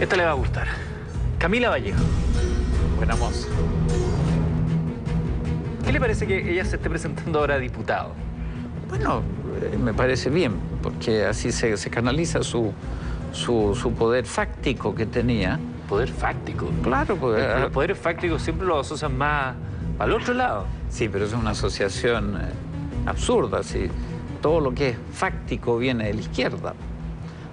Esta le va a gustar. Camila Vallejo. Buena moza. ¿Qué le parece que ella se esté presentando ahora a diputado? Bueno, eh, me parece bien, porque así se, se canaliza su, su, su poder fáctico que tenía. Poder fáctico. Claro, Porque ah, Los poderes fácticos siempre los asocian más al otro lado. Sí, pero es una asociación eh, absurda. sí. Todo lo que es fáctico viene de la izquierda.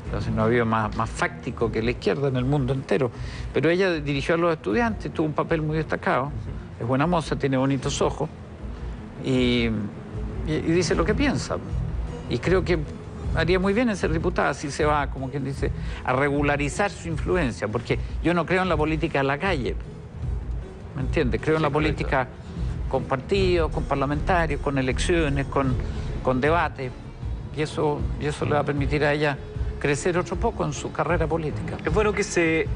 Entonces no había más, más fáctico que la izquierda en el mundo entero. Pero ella dirigió a los estudiantes, tuvo un papel muy destacado. Es buena moza, tiene bonitos ojos y, y- y dice lo que piensa. Y creo que haría muy bien en ser diputada si se va, como quien dice, a regularizar su influencia, porque yo no creo en la política de la calle. ¿Me entiendes? Creo en la correcto. política con partidos, con parlamentarios, con elecciones, con, con debate. Y eso, y eso le va a permitir a ella crecer otro poco en su carrera política. Es bueno que se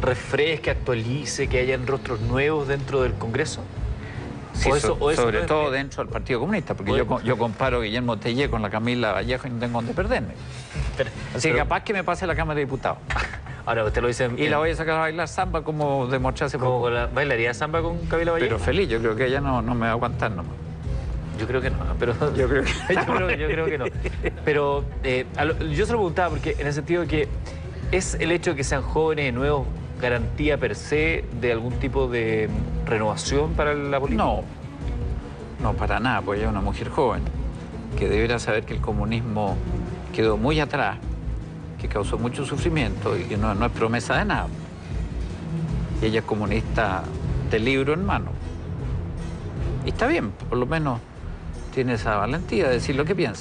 refresque, actualice, que hayan rostros nuevos dentro del Congreso. Sí, O eso- so- o eso sobre no es todo dentro del Partido Comunista, porque yo, co- yo comparo a Guillermo Tellé con la Camila Vallejo y no tengo dónde perderme. Pero- Así que capaz que me pase a la Cámara de Diputados. Ahora usted lo dice en- Y la voy a sacar a bailar samba como la bailaría samba con Camila Vallejo. Pero feliz, yo creo que ella no, no me va a aguantar nomás. Yo creo que no, pero Yo creo que- yo, creo, yo creo que no. Pero eh, lo- yo se lo preguntaba porque en el sentido de que es el hecho de que sean jóvenes y nuevos garantía per se de algún tipo de renovación para la política. No, no para nada, porque ella es una mujer joven que deberá saber que el comunismo quedó muy atrás, que causó mucho sufrimiento y que no, no es promesa de nada. Y ella es comunista de libro en mano. Y está bien, por lo menos tiene esa valentía de decir lo que piensa.